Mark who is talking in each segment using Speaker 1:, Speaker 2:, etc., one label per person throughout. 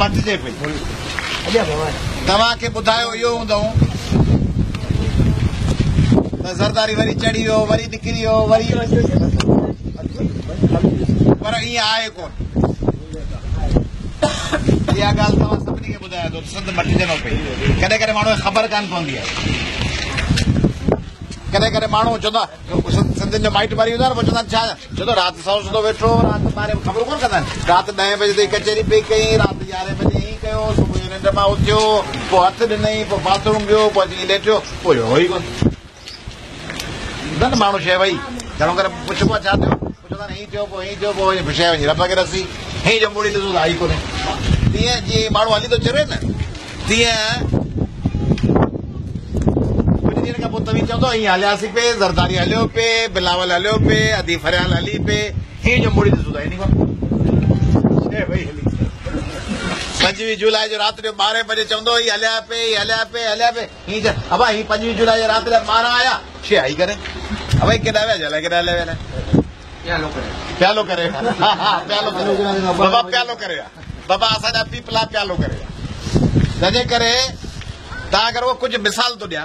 Speaker 1: तव्हांखे ॿुधायो इहो हूंदो चढ़ी वियो वरी निकिरी वियो वरी पर आहे कोन इहा ॻाल्हि तव्हां सभिनी खे ॿुधायो मटिजंदो पई कॾहिं कॾहिं माण्हू खे ख़बर कोन पवंदी आहे करे करे माण्हू चवंदो आहे माइट मारी कंदा आहिनि राति ॾहें बजे ताईं कयो सुबुह जो निंड मां उथियो पोइ हथ ॾिनई पोइ बाथरूम वियो पोइ लेटियो पोइ माण्हू छा थियो हली थो चवे न तीअं खां पोइ तव्हीं चवंदो ईअं हलियासीं पे ज़रदारी हलियो पे बिलावल हलियो पे अदी फरियाल हली पे हीअं जो मुड़ी ॾिसूं था इन खां भई हली पंजवीह जुलाई जो राति जो ॿारहें बजे चवंदो हीअ हलिया पे हीअ हलिया पे हलिया पे हीअं अबा हीअ पंजवीह जुलाई जो राति जा ॿारहं आया छह आई करे अबा केॾा विया जलाए केॾा हलिया विया प्यालो करे प्यालो करे बाबा प्यालो करे बाबा असांजा पीपला प्यालो करे जंहिंजे करे तव्हां अगरि उहो कुझु मिसाल थो ॾियां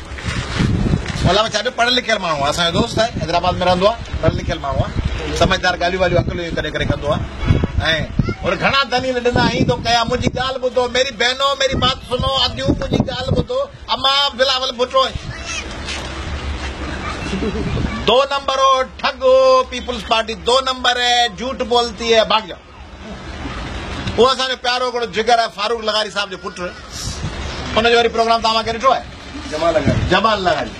Speaker 1: भला मैं पढ़ियल लिखियल लिखल मूँ असांजो दोस्त है हैदराबाद में रहो आहे लिखल मूँ समझदार ॻाल्हियूं वालियूं अकल करे और घना दलील ॾिना आहीं तो क्या मुझी गाल बुदो मेरी बहनो मेरी बात सुनो अद्यू मुझी गाल बुदो अमा बिलावल भुटो दो नंबर हो ठग हो पीपुल्स पार्टी दो नंबर है झूठ बोलती है भाग जाओ वो असांजो प्यारो जिगर है फारूक लगारी साहब जो पुट उन वरी प्रोग्राम तव्हां है जमाल आहे जमाल लगारी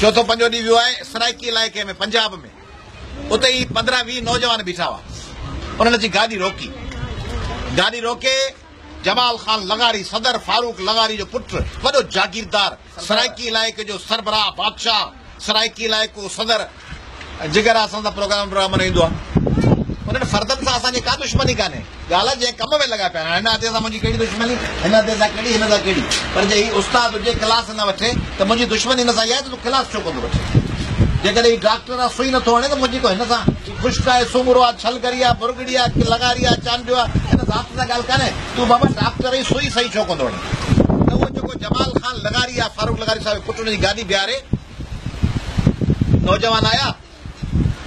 Speaker 1: चौथों पंजो ॾींहुं वियो आहे सराइकी इलाइके में पंजाब में उत ई पंद्रहं वीह नौजवान बीठा हुआ उन्होंने अची रोकी गाॾी रोके जमाल ख़ान लगारी सदर फारूक लगारी जो पुटु वॾो जागीरदार सराइकी इलाके जो सरबराह बादशाह सराइकी इलाइको सदर जिगर असां प्रोग्राम प्रोग्राम उन्हनि फर्दनि सां असांजी का दुश्मनी कान्हे ॻाल्हि कम में लगा पिया आहिनि हिन हथे सां दुश्मनी हिन हथे सां कहिड़ी हिन सां कहिड़ी पर जे हीउ उस्तादु क्लास न वठे त तो मुंहिंजी दुश्मनी हिन सां इहा तो क्लास छो कोन थो वठे डॉक्टर आहे सुई नथो हणे त मुंहिंजी को खुश्क आहे सूमरो आहे छलकरी आहे बुरगड़ी आहे लॻारी आहे चांडियो आहे हिन सां हथ सां ॻाल्हि कान्हे बाबा डॉक्टर जी सुई सही छो कोन थो हणे त जमाल खान लगारी आहे फारूक लॻारी साहिब पुटु हुनजी गाॾी बीहारे नौजवान आया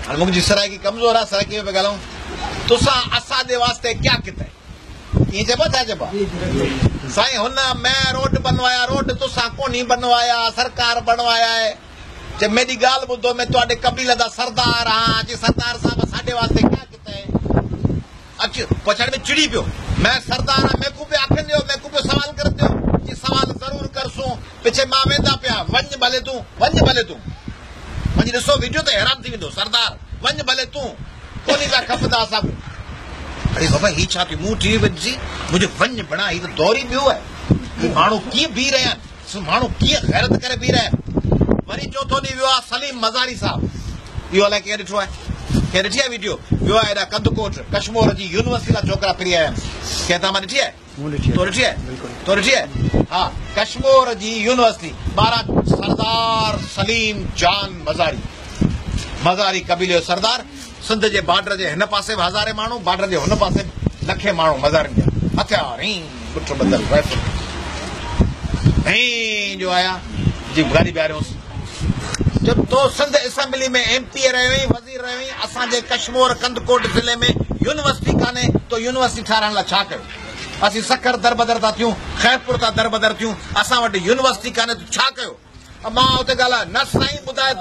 Speaker 1: हाणे मुंहिंजी सराइकी कमज़ोर आहे सराइकी में पिया तुसां असां जे वास्ते क्या किथे ईअं चइबो छा चइबो साईं हुन मैं रोड बनवाया रोड तुसां कोन्ही बनवाया सरकार बनवाया आहे चए मेरी ॻाल्हि ॿुधो में तुंहिंजे कबीले जा सरदार हा जी सरदार साहिब साढे वास्ते क्या किथे अच पछाड़ में चिड़ी पियो मैं सरदार हा मेकू पियो आखनि ॾियो मेकू पियो सवाल कर ॾियो जी सवाल ज़रूरु करसूं पिछे मां वेंदा पिया वञ भले तूं वञ भले तूं वञी ॾिसो वीडियो त हैरान थी वेंदो सरदार वञ भले तूं कोलीला खपंदा सभु अड़े बाबा ही छा थी मूं टीवी बदिजी मुंहिंजो वञ बणा ही त तो दौरी पियो आहे माण्हू कीअं बीह रहिया आहिनि माण्हू कीअं गैरत करे बीह रहिया आहिनि वरी चोथों ॾींहुं वियो आहे सलीम मज़ारी साहिबु इहो अलाए कीअं ॾिठो आहे कंहिं ॾिठी आहे वीडियो ॿियो आहे हेॾा कंदकोट कश्मोर जी यूनिवर्सिटी जा छोकिरा फिरी आया आहिनि कंहिं तव्हां ॾिठी आहे तो ॾिठी आहे तो ॾिठी आहे हा कश्मोर जी यूनिवर्सिटी ॿारहं सरदार सलीम जान मज़ारी मज़ारी कबीले जो सरदार सिंध जे बॉर्डर जे हिन पासे बि हज़ारे माण्हू बॉर्डर जे हुन पासे में यूनिवर्सिटी ठाराइण लाइ छा कयो असां यूनिवर्सिटी कान्हे छा कयो मां हुते ॻाल्हायां न साईं ॿुधाए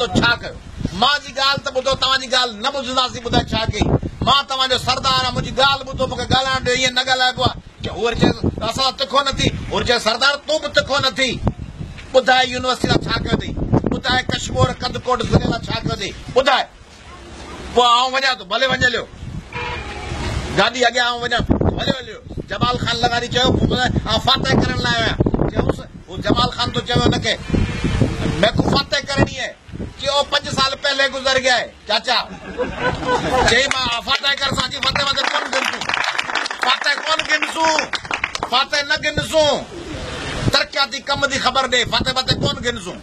Speaker 1: मां जी ॻाल्हि त ॿुधो तव्हांजी ॻाल्हि न ॿुधंदासीं ॿुधाए छा कई मां तव्हांजो सरदार आहे मुंहिंजी ॻाल्हि ॿुधो मूंखे ॻाल्हाइण ॾे ईअं न ॻाल्हाइबो आहे उहो वरी चए असां तिखो न थी सरदार तूं बि तिखो न थी यूनिवर्सिटी छा कयो अथई ॿुधाए कश्मीर कदकोट ज़िले छा कयो अथई ॿुधाए पोइ आउं वञा थो भले वञे लियो गाॾी अॻियां आउं वञा भले हलियो जमाल ख़ान लगारी चयो आउं फातह करण लाइ आहियां चयोसि जमाल ख़ान थो चयो हुनखे मैकू फातह करणी आहे कि वो पांच साल पहले गुजर गए चाचा जय माँ फातह कर साची फतेह फतेह कौन गिनसू फातह कौन गिनसू फातह न गिनसू तरक्याती कम की ख़बर ॾे फतेह फतेह कोन गिनसूं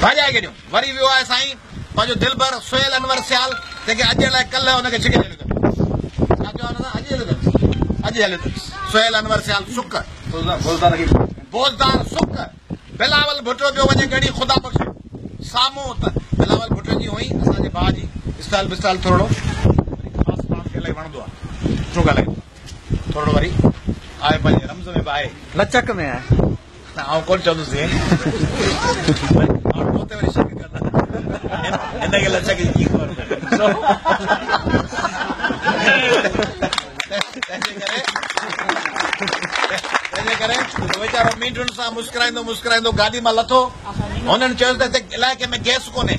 Speaker 1: भाॼाए छॾियूं वरी वियो आहे साईं पंहिंजो दिलबर सुहेल अनवर सियाल जेके अॼु लाइ कल्ह हुनखे छिके छॾियो अथनि छा चयो अॼु हलियो अथसि अॼु हलियो अथसि सुहेल अनवर सियाल सुक बोज़दार सुक बिलावल भुटो पियो वञे घणी ख़ुदा बख़्श साम्हूं थोरो मुस्कराईंदो मुस्कराईंदो ਉਹਨਾਂ ਨੂੰ ਚਾਹੀਦਾ ਤੇ ਇਲਾਕੇ ਵਿੱਚ ਗੈਸ ਕੋਨੇ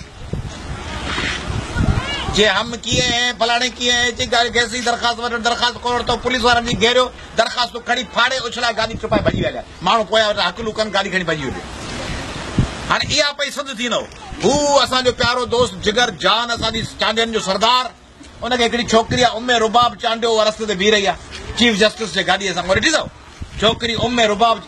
Speaker 1: जे हम किए हैं फलाने किए हैं जी कैसी दरखास्त वठो दरखास्त कोन तो पुलिस वारनि जी घेरियो दरखास्त तो खणी फाड़े उछला गाॾी चुपाए भॼी हलिया माण्हू पोयां हक़ लुकनि गाॾी खणी भॼी वियो तो हाणे इहा पई सद थी वेंदो हू असांजो प्यारो दोस्त जिगर जान असांजी चांडियुनि जो सरदार उनखे हिकिड़ी छोकिरी आहे उमे रुबाब चांडियो रस्ते ते बीह रही आहे चीफ जस्टिस जे गाॾीअ सां वरी ॾिसो छोकिरी उमे रुबाब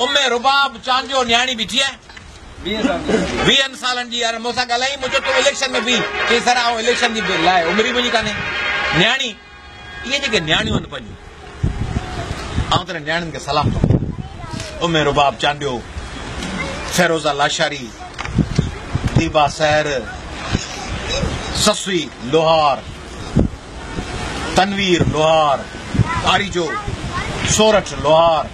Speaker 1: उमे रुबाब चांद न्याणी बीठी आहे वीहनि सालनि जी यार मूंसां ॻाल्हाई मुंहिंजो तूं तो इलेक्शन में बीह चई सर आउं इलेक्शन जी लाइ उमिरि मुंहिंजी कान्हे न्याणी इहे जेके न्याणियूं आहिनि पंहिंजूं आउं सलाम थो उमे रुबाब चांडियो फेरोज़ा लाशारी दीबा सहर ससवी लोहार तनवीर लोहार आरिजो सोरठ लोहार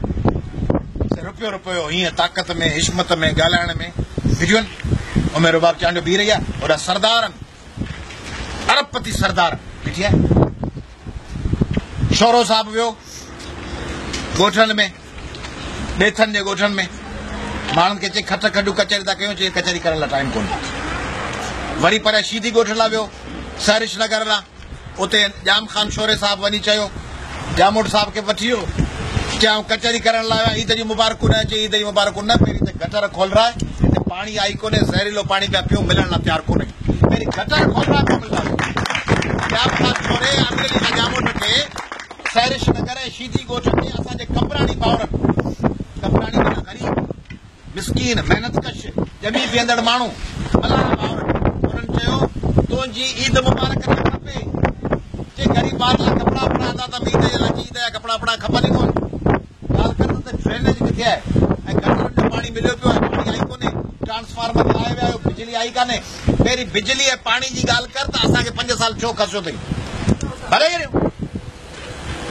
Speaker 1: ताक़त में सरदार बीठी आहे छोरो माण्हुनि खे चई खट खट कचहरी था कयूं कचहरी करण लाइ टाइम कोन वरी ॻोठ लाइ वियो सहरिश नगर लाइ उते जाम खान छोरे साहिब वञी चयो जामोट साहिब खे वठी वियो कचहरी करण लाया ईद की मुबारकू न ईद जी मुबारकू न पहिरीं गटर खोल रहा है पानी आई को ज़हरीलो पाणी पिया पियूं मिलण लाइ तयारु कोन्हे पहिरीं गटर खोल रहा पोइ मिलंदासीं नगर ऐं शीजी ॻोठ ते असांजे ग़रीब मिसकीन महिनत कश ॼमी बीहंदड़ माण्हू मलाणा भाउर ईद मुबारक न जे ग़रीब ॿार लाइ वपड़ा आंदा त ईद ईद जा कपिड़ा वपड़ा खपनि ई कोन आई कान्हे पे बिजली है पानी की गाल कर त पंज साल छो ख़र्चो अथई भले करियो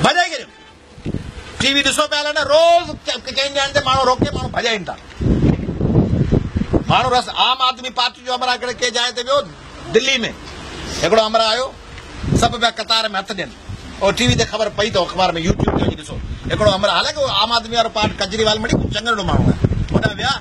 Speaker 1: भॼाए करियो टीवी दिसो पे ना रोज़ कंहिं ॼाण ते माण्हू रोके माण्हू भॼाइनि था माण्हू रस आम आदमी पार्टी जो अमरा हिकिड़े जाए जाइ वो दिल्ली में हिकिड़ो अमरा आयो सब पिया कतार में हथ ॾियनि और टीवी ते ख़बर पई तो अख़बार में यूट्यूब ते वञी ॾिसो हिकिड़ो अमरा हालांकि आम आदमी वारो पार्ट कजरीवाल में चङो माण्हू है होॾां विया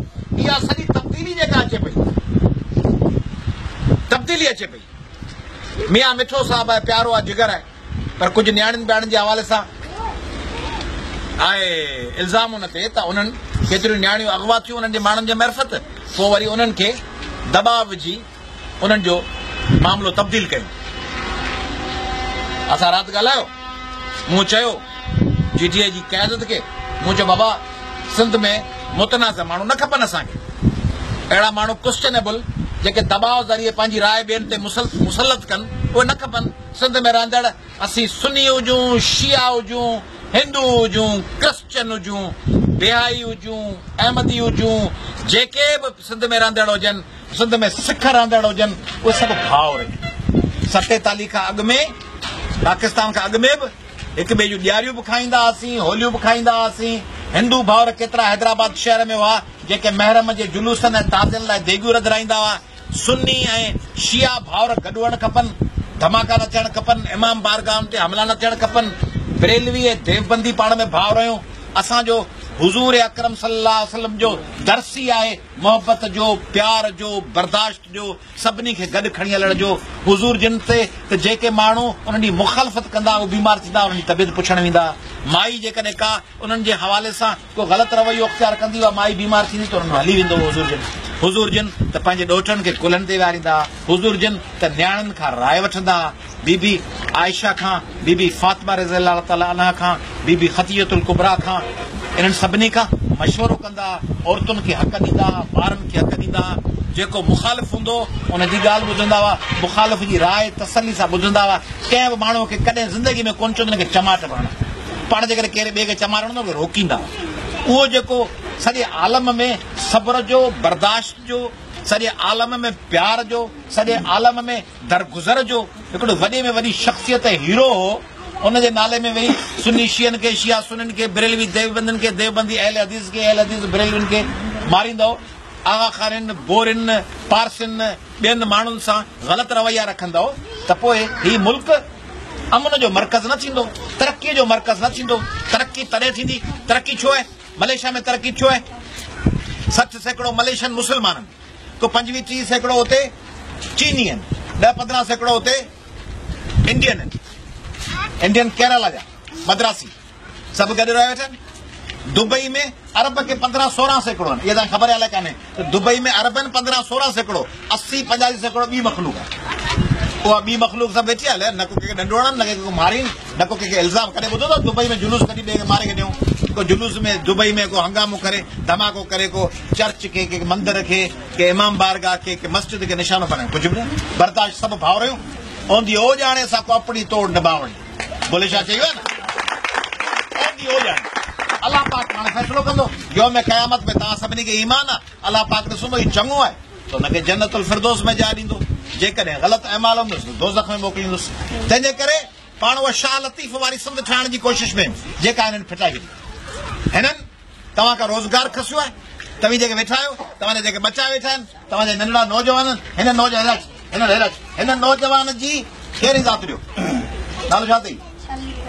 Speaker 1: इहा सॼी तब्दीली जेका अचे पई तब्दीली अचे पई मिया मिठो साहबु आहे प्यारो आहे जिगर आहे पर कुझु नियाणियुनि ॿियाणियुनि जे हवाले सां आहे इल्ज़ाम हुन ते त उन्हनि केतिरियूं नियाणियूं अॻवा थियूं उन्हनि जे माण्हुनि जे मरफत पोइ वरी उन्हनि खे दबाव विझी उन्हनि जो मामिलो तब्दील कयूं असां राति ॻाल्हायो मूं चयो जी कयादत खे मूं चयो बाबा सिंध में मुतनाज़ माण्हू न खपनि असांखे अहिड़ा माण्हू क्वेश्चनेबल जेके दबाव ज़रिए पंहिंजी राय ॿियनि ते मुसलत कनि उहे न खपनि सिंध में रहंदड़ असीं सुनी हुजूं शिया हुजूं हिंदू हुजूं क्रिश्चन हुजूं बिहाई हुजूं अहमदी हुजूं जेके बि सिंध में रहंदड़ हुजनि सिंध में सिख रहंदड़ हुजनि उहे सभु भाव सतेतालीह खां अॻु में पाकिस्तान खां अॻु में बि हिकु ॿिए जूं ॾियारियूं बि खाईंदा हुआसीं होलियूं बि खाईंदा हुआसीं हिंदू भाउर केतिरा हैदराबाद शहर में हुआ जेके महरम जे जुलूसनि ऐं ताज़नि लाइ देगियूं रधराईंदा हुआ सुनी ऐं शिया भाउर गॾु हुअणु खपनि धमाका न थियणु खपनि इमाम बारगाम ते हमला न थियणु खपनि बरेलवी ऐं देवबंदी पाण में भावरूं असांजो हुजूर अकरम सल्लल्लाहु अलैहि वसल्लम जो दर्सी आहे मोहबत जो प्यार जो बर्दाश्त जो सभिनी खे गॾु खणी हलण जो हुज़ूर जिन से त जेके माण्हू उन्हनि मुखालफ़त कंदा उहे बीमार थींदा उन्हनि जी पुछण वेंदा माई जेकॾहिं का उन्हनि जे हवाले सां को ग़लति रवैयो अख़्तियार कंदी उहा माई बीमार थींदी त उन्हनि हली वेंदो हुज़ूर जिन हुज़ूर जिन त पंहिंजे ॾोठनि खे कुल्हनि ते विहारींदा हुज़ूर जिन तो न्याणन का राय वठंदा बीबी आयशा खां बीबी फातिमा रज़ी अलाह ताला खां बीबी ख़तीयतुल कुबरा खां इन्हनि सभिनी खां मशवरो कंदा हुआ औरतुनि खे हक़ु ॾींदा हुआ ॿारनि खे हक़ु ॾींदा हुआ जेको मुखालिफ़ु हूंदो हुओ उनजी ॻाल्हि ॿुधंदा हुआ मुखालिफ़ जी राय तसली सां ॿुधंदा हुआ कंहिं बि माण्हूअ खे कॾहिं ज़िंदगी में कोन्ह चवंदा आहिनि चमाट भरणु पाण जे करे कहिड़े ॿिए खे चमा रहंदा रोकींदा उहो जेको सॼे आलम में सब्र जो बर्दाश्त जो सॼे आलम में प्यार जो सॼे आलम में दरगुज़र जो हिकिड़ो वॾे में वॾी शख़्सियत हीरो हो हुन जे नाले में वेही सुनी शीअ खे शियासन खे देवबंदी अहल अहल अदीज़ अदीज़ बोरिन पारसिन ॿियनि माण्हुनि सां ग़लति रवैया रखंदो त पोइ हीउ मुल्क अमन जो मर्कज़ न थींदो तरक़ीअ जो मर्कज़ न थींदो तरक़ी तॾहिं थींदी तरक़ी छो आहे मलेशिया में तरक़ी छो आहे सठ सैकड़ो मलेशियन मुस्लमाननि त पंजवीह टीह सैकड़ो हुते चीनी आहिनि ॾह पंद्रहं सैकड़ो हुते इंडियन आहिनि इंडियन केरला जा मद्रासी सब गड रहे वेठा दुबई में अरब के 15 16 सैकड़ो ये ता खबर आले काने तो दुबई में अरब आहिनि पंद्रहं सोरहं सैकड़ो असी पंजासी सैकड़ो ॿी मखलू आहे उहा ॿी मखलू सभु नंढोड़नि न कंहिंखे मारियनि न को के इल्ज़ाम करे बुदो तो दुबई में जुलूस कदी बे मारे के ॾियूं को जुलूस में दुबई में को हंगामा करे धमाको करे को चर्च के के मंदिर के के इमाम बारगाह के के मस्जिद के निशानो बने कुछ भी बर्दाश्त सब ओंदी जाने सा को अपनी तोड़ न बोले छा चई अलाह पाक हाणे फ़ैसिलो कंदो यो में क़यामत में तव्हां सभिनी खे ईमान आहे अलाह पाक ॾिसंदो हीउ चङो तो आहे त हुनखे जनतुल फिरदोस में जाइ ॾींदो जेकॾहिं ग़लति अमाल हूंदुसि दोज़ख में मोकिलींदुसि तंहिंजे करे पाण उहा शाह लतीफ़ वारी सिंध ठाहिण जी कोशिशि में जेका हिननि फिटाई विधी हिननि तव्हां रोज़गार खसो है तव्हीं जेके वेठा आहियो तव्हांजा वेठा आहिनि नंढड़ा नौजवान नौजवान नौजवान जी कहिड़ी ज़ात ॾियो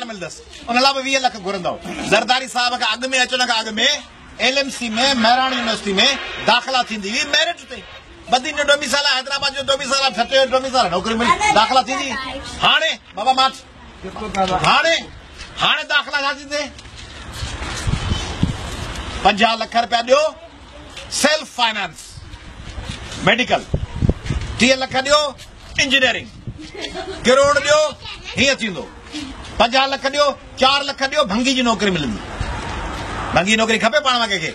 Speaker 1: हज़ार मिलंदसि उन लाइ बि वीह लख घुरंदव ज़रदारी साहिब खां अॻु में अचण खां अॻु में एल एम सी में महिराणा यूनिवर्सिटी में दाख़िला थींदी हुई मेरिट ते ॿधी ॾींहं डोबी साल हैदराबाद जो डोबी साल छटे जो डोबी साल नौकिरी मिली दाख़िला थींदी हाणे बाबा माठ हाणे हाणे दाख़िला छा थींदे पंजाह लख रुपया ॾियो सेल्फ फाइनेंस मेडिकल टीह लख ॾियो इंजीनियरिंग किरोड़ ॾियो हीअं थींदो पंजाह लख ॾियो चारि लख भंगी जी नौकरी मिलंदी भंगी नौकरी खपे पाण खे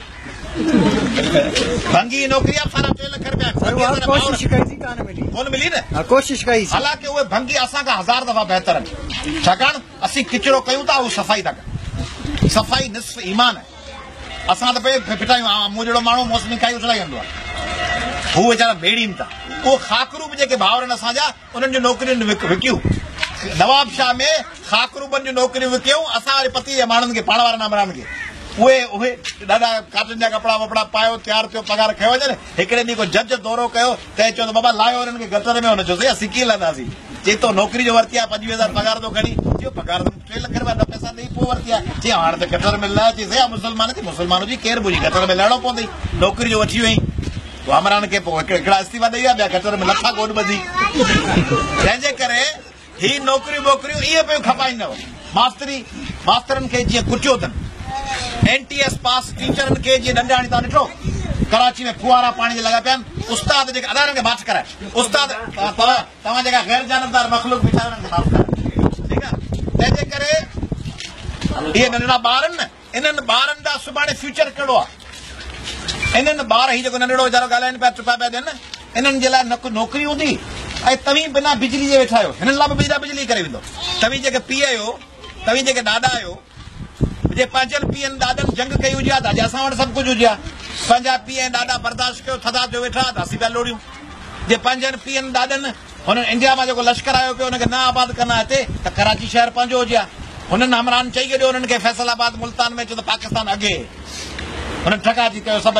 Speaker 1: भंगी दफ़ा छाकाणि असीं किचिरो कयूं था सफ़ाई था कनि सफ़ाई ईमान आहे असां त भई माण्हू भाउर आहिनि असांजा उन्हनि जूं नौकिरियुनि विकियूं नवाब शाह में खाकरूबनि जूं नौकरी विकियूं असां वरी पती विया माण्हुनि खे पाण वारा नामरान खे उहे उहे काटन जा कपिड़ा वपड़ा पायो तयारु थियो पघार खयो वञे हिकिड़े ॾींहुं को जज दौरो कयो त चयो बाबा लायो हिननि खे गटर में हुन चयो साईं असीं कीअं लहंदासीं चई थो तो, नौकिरी जो वरिती आहे पंजवीह हज़ार पघार थो खणी चयो पघार टे रुपया ॾह पैसा ॾेई पोइ वरिती आहे चई हाणे त में लह चई साईं थी मुस्लमान जी केरु भुॼी गटर में लहणो पवंदई नौकिरी जो वठी वई वामरान तो खे पोइ हिकिड़ा इस्तीफ़ा ॾेई विया ॿिया गटर में लथा कोन ॿधी जंहिंजे करे ही नौकरी ये इहे पियूं खपाईंदव मास्तरी मास्तरनि खे जीअं कुटियो अथनि एनटीएस पास टीचरनि खे जीअं ॾंडाणी तव्हां ॾिठो कराची में फुआरा पानी लगा लॻा पिया आहिनि उस्ताद जेके अदारनि खे बाछ कराए उस्ताद तव्हां जेका गैर जानबदार मखलूक बीठा हुननि खे माफ़ कराए ठीकु आहे करे इहे नंढड़ा ॿार आहिनि न इन्हनि ॿारनि फ्यूचर कहिड़ो आहे इन्हनि ॿार हीउ जेको नंढड़ो वीचारो ॻाल्हाइनि पिया चुपा पिया ॾियनि इन्हनि जे लाइ ऐं तव्हीं बिना बिजली जे वेठा आहियो हिननि लाइ बिजली करे वेंदो तव्हीं जेके पीउ आहियो तव्हीं जेके दादा आहियो जे पंहिंजनि पीउनि एन जंग कई हुजे सभु कुझु हुजे हा पंहिंजा पीउ ॾाॾा बर्दाश्त कयो पंहिंजनि पीउनि इंडिया मां जेको लश्कर आयो पियो न आबाद कंदा हिते शहर पंहिंजो हुजे हा हुननि हमरान चई छॾियो मुल्तान में चयो त पाकिस्तान अॻे ठका थी कयो सभु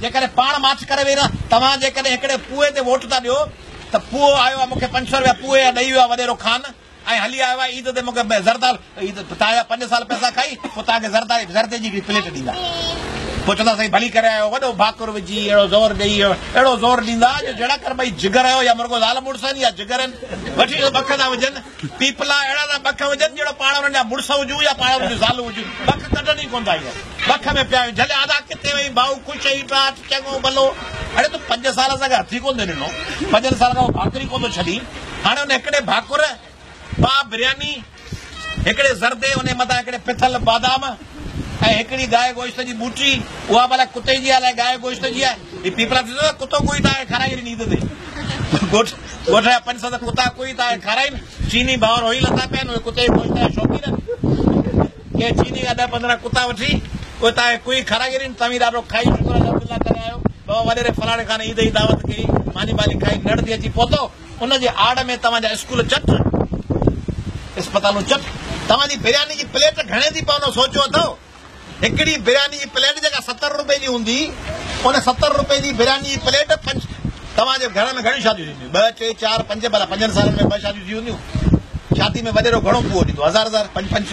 Speaker 1: जेकॾहिं पाण माछ करे रहां तव्हां जेकॾहिं हिकिड़े ते वोट था ॾियो त पूओ आयो आहे मूंखे पंज सौ रुपया ॾेई वियो आहे ऐं हली आयो आहे ईद ते मूंखे ज़रदार ईद तव्हांजा पंज साल पैसा खाई पोइ तव्हांखे ज़रदारी पोइ चवंदा साईं भली करे आयो वॾो भाकुर विझी ज़ाली कोन था बख में पिया आहियूं झलिया दा किथे वई भाऊ ख़ुशि ई पिया चङो भलो अड़े तूं पंज साल सां गॾु हथी कोन थो ॾिनो पंजनि साल खां भाकुरी कोन थो छॾी हाणे हुन हिकिड़े भाकुर ॿ बिरयानी हिकिड़े ज़रदे हुन मथां हिकिड़े पिथल बादाम ऐं हिकिड़ी गाहि गोश्त जी बूटी उहा भला कुते जी आहे गाहि गोश्त जी आहे हीअ पीपला थींदो न कुतो कोई तव्हांखे खाराई ॾिनी ते घोट घोट जा पंज सत कुता कोई तव्हांखे खाराइनि चीनी भाउर रोई शौक़ीन चीनी वठी प्लेट घणे हिकिड़ी बिरयानी जी प्लेट जेका सतरि रुपए जी हूंदी उन सतरि जी बिरयानी तव्हांजे घर में घणियूं शादी थींदियूं ॿ टे सालनि में ॿ शादी थी वेंदियूं शादी में वॾेरो घणो पोइ हज़ार हज़ार पंज पंज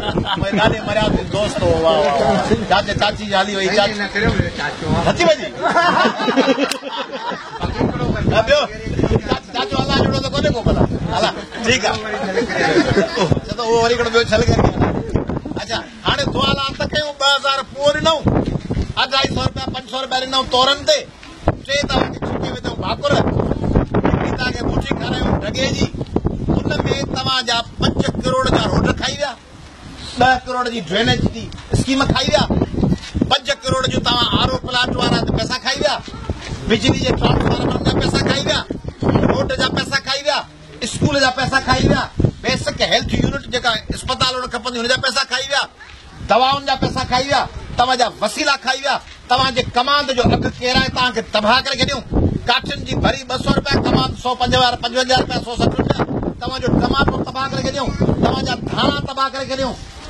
Speaker 1: अच्छा हाणे पोइ ॾिनऊं अढाई सौ रुपया पंज सौ तोरनि ते मुंची खारायूं उन में तव्हांजा पंज करोड़ जा रोड खाई विया ॾह करोड़ जी ड्रेनेज जी स्कीम खाई विया पंज करोड़ जो तव्हां आर ओ प्लाट वारा पैसा खाई विया बिजली जे ट्रांसफॉर्मर जा पैसा खाई विया रोड जा पैसा खाई विया स्कूल जा पैसा खाई विया बेसिक हेल्थ यूनिट जेका इस्पताल खपंदी हुन पैसा खाई विया दवाउनि जा पैसा खाई विया तव्हांजा वसीला खाई विया तव्हांजे कमांड जो अघु केरु तव्हांखे तबाह करे छॾियूं काठियुनि जी भरी ॿ सौ रुपया कमांड सौ पंजवंजाह पंजवंजाह रुपया सौ सठि रुपया तव्हांजो कमांड तबाह करे छॾियूं तव्हांजा धाणा तबाह करे छॾियूं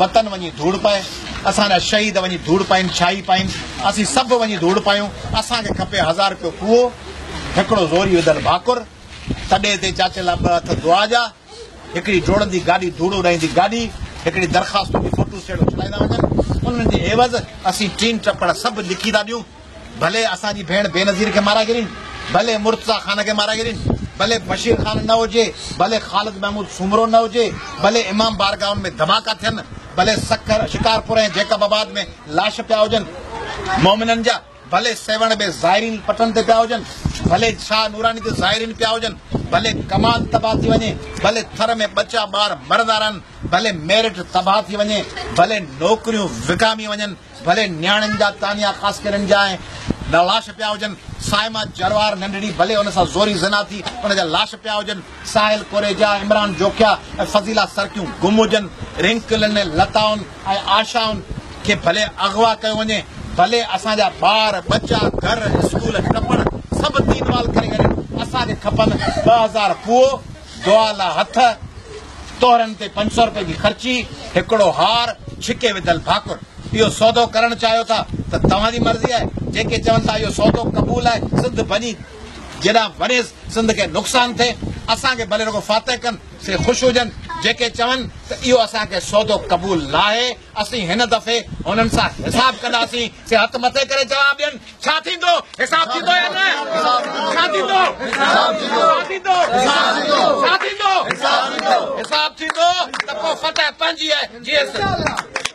Speaker 1: वतन वञी धूड़ पाए असांजा शहीद वञी धूड़ पाइनि छा पाइनि असां सभु वञी धूड़ पायूं असांखे खपे हज़ार रुपियो कुओ हिकिड़ो ज़ोरी विधल भाकुर तॾहिं ते चाचेला ॿ हथ दुआ दुआजा हिकिड़ी जोड़ंदी गाॾी धूड़ू रहंदी गाॾी हिकिड़ी दरख़्वास्त टीन टपड़ सभु लिखी था ॾियूं भले असांजी भेण बेनज़ीर खे मारा गिरी भले मुर्तज़ा खान खे मारा गिरी भले बशीर खान न हुजे भले ख़ालिद महमूद सुमरो न हुजे भले इमाम बारगाउनि में धमाका थियनि भले सखर शिकारपुर ऐं में लाश पिया हुजनि मोमिननि जा सेवण में ज़ाइरीन पटनि ते पिया भले शाह नूरानी ते ज़ाइरीन पिया भले कमाल तबाह थी वञे तबाह थी वञे भले नौकरियूं विकामी वञनि सायमा जरवार नंढड़ी भले लाश पिया हुजनि साहिल इमरान जोखिया ऐं फज़ीला सरकियूं गुम हुजनि लताउनि ऐं आशाउनि खे भले अगवा कयो वञे भले असांजा खपनि ॿ हज़ारा हथ तोहरनि ते पंज सौ रुपए जी ख़र्ची हिकिड़ो हार छिके विधल भाकुर इहो सौदो करणु चाहियो था त तव्हांजी मर्ज़ी आहे जेके चवनि था इहो सौदो क़बूल आहे नुक़सानु थिए असांखे भले रुॻो फातेह कनि ख़ुशि हुजनि जेके चवनि त इहो असांखे सौदो क़बूल न आहे असीं हिन दफ़े हुननि सां हिसाब कंदासीं से हथ मथे करे जवाब ॾियनि छा थींदो हिसाब थींदो या न छा थींदो छा थींदो हिसाब थींदो त पोइ फतह पंहिंजी आहे जीअं